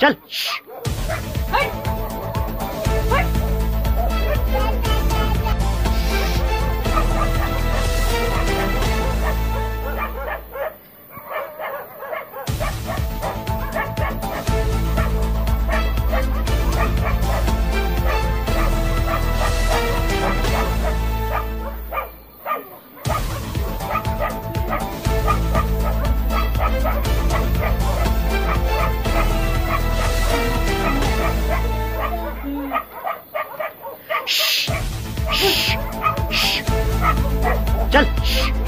चल 嘘，嘘，嘘，真嘘。